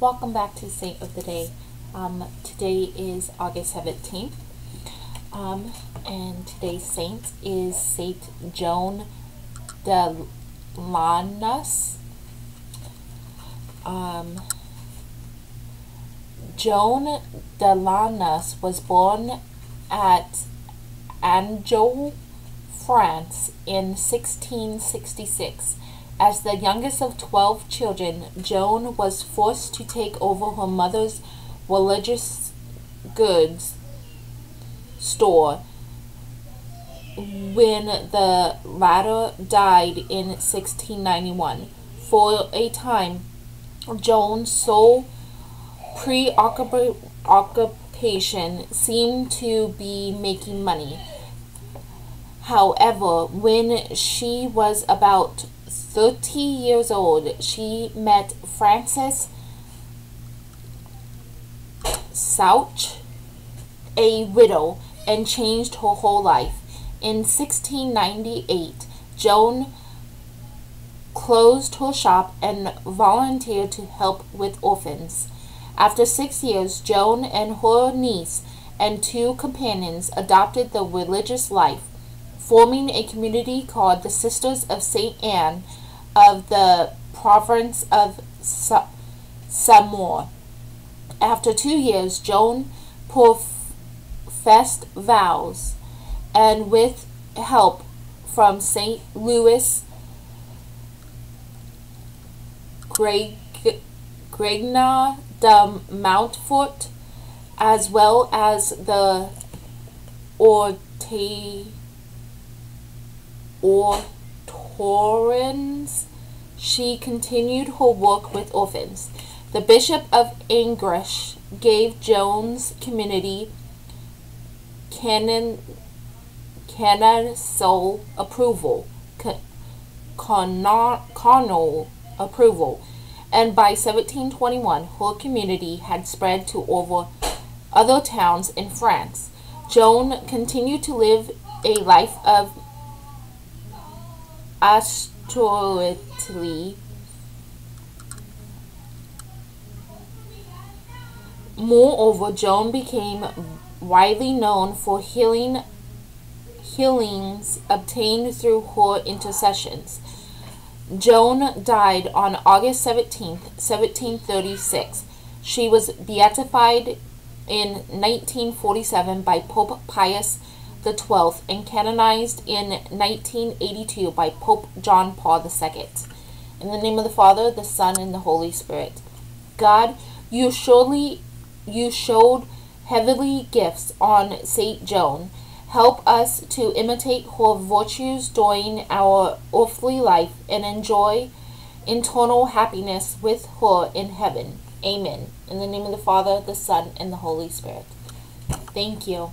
Welcome back to Saint of the Day. Um, today is August 17th, um, and today's saint is Saint Joan de Lanus. Um, Joan Delanoue was born at Anjou, France in 1666. As the youngest of 12 children, Joan was forced to take over her mother's religious goods store when the latter died in 1691. For a time, Joan's sole preoccupation seemed to be making money. However, when she was about 30 years old, she met Frances Souchet, a widow, and changed her whole life. In 1698, Joan closed her shop and volunteered to help with orphans. After six years, Joan and her niece and two companions adopted the religious life, forming a community called the Sisters of St. Anne of the province of Saumur. After two years, Joan professed vows, and with help from St. Louis Greg, Grignion de Montfort, as well as the Orte, Oratorians, she continued her work with orphans. The Bishop of Angers gave Joan's community canon, canonical approval, canonical approval, and by 1721 her community had spread to over other towns in France. Joan continued to live a life of austerity Moreover, Joan became widely known for healing healings obtained through her intercessions. Joan died on August 17, 1736. She was beatified in 1947 by Pope Pius XII and canonized in 1982 by Pope John Paul II. In the name of the Father, the Son, and the Holy Spirit. God, you surely you showed heavenly gifts on Saint Joan. Help us to imitate her virtues during our earthly life and enjoy eternal happiness with her in heaven. Amen. In the name of the Father, the Son, and the Holy Spirit. Thank you.